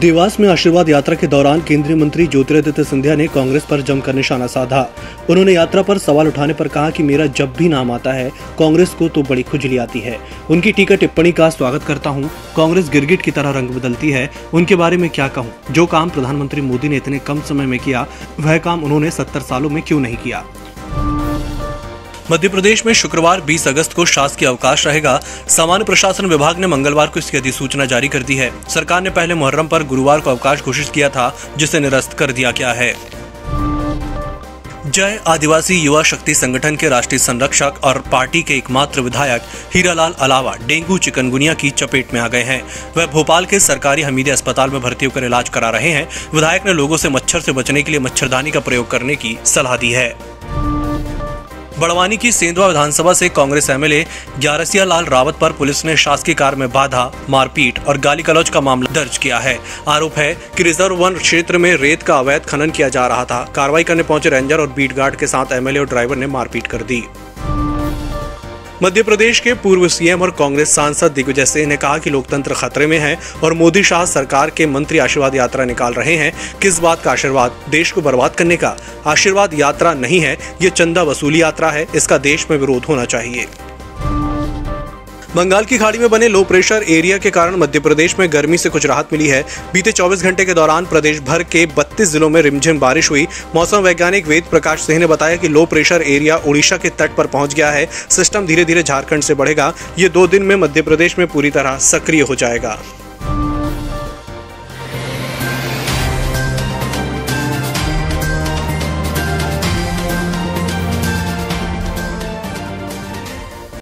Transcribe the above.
देवास में आशीर्वाद यात्रा के दौरान केंद्रीय मंत्री ज्योतिरादित्य सिंधिया ने कांग्रेस पर जमकर निशाना साधा। उन्होंने यात्रा पर सवाल उठाने पर कहा कि मेरा जब भी नाम आता है, कांग्रेस को तो बड़ी खुजली आती है। उनकी टीका टिप्पणी का स्वागत करता हूँ। कांग्रेस गिरगिट की तरह रंग बदलती है। उनके बारे में क्या कहूँ? जो काम प्रधानमंत्री मोदी ने इतने कम समय में किया, वह काम उन्होंने सत्तर सालों में क्यों नहीं किया? मध्य प्रदेश में शुक्रवार 20 अगस्त को शासकीय अवकाश रहेगा। सामान्य प्रशासन विभाग ने मंगलवार को इसकी अधिसूचना जारी कर दी है। सरकार ने पहले मुहर्रम पर गुरुवार को अवकाश घोषित किया था, जिसे निरस्त कर दिया गया है। जय आदिवासी युवा शक्ति संगठन के राष्ट्रीय संरक्षक और पार्टी के एकमात्र विधायक हीरालाल अलावा डेंगू चिकनगुनिया की चपेट में आ गए हैं। वह भोपाल के सरकारी हमीदी अस्पताल में भर्ती होकर इलाज करा रहे हैं। विधायक ने लोगों से मच्छर से बचने के लिए मच्छरदानी का प्रयोग करने की सलाह दी है। बड़वानी की सेंधवा विधानसभा से कांग्रेस एमएलए ग्यारसिया लाल रावत पर पुलिस ने शासकीय कार में बाधा, मारपीट और गाली गलौज का मामला दर्ज किया है। आरोप है कि रिज़र्व वन क्षेत्र में रेत का अवैध खनन किया जा रहा था। कार्रवाई करने पहुँचे रेंजर और बीट गार्ड के साथ एमएलए और ड्राइवर ने मारपीट कर दी। मध्य प्रदेश के पूर्व सीएम और कांग्रेस सांसद दिग्विजय सिंह ने कहा कि लोकतंत्र खतरे में है और मोदी शाह सरकार के मंत्री आशीर्वाद यात्रा निकाल रहे हैं। किस बात का आशीर्वाद? देश को बर्बाद करने का आशीर्वाद यात्रा नहीं है, ये चंदा वसूली यात्रा है, इसका देश में विरोध होना चाहिए। बंगाल की खाड़ी में बने लो प्रेशर एरिया के कारण मध्य प्रदेश में गर्मी से कुछ राहत मिली है। बीते 24 घंटे के दौरान प्रदेश भर के 32 जिलों में रिमझिम बारिश हुई। मौसम वैज्ञानिक वेद प्रकाश सिंह ने बताया कि लो प्रेशर एरिया उड़ीसा के तट पर पहुँच गया है। सिस्टम धीरे धीरे झारखंड से बढ़ेगा। ये दो दिन में मध्य प्रदेश में पूरी तरह सक्रिय हो जाएगा।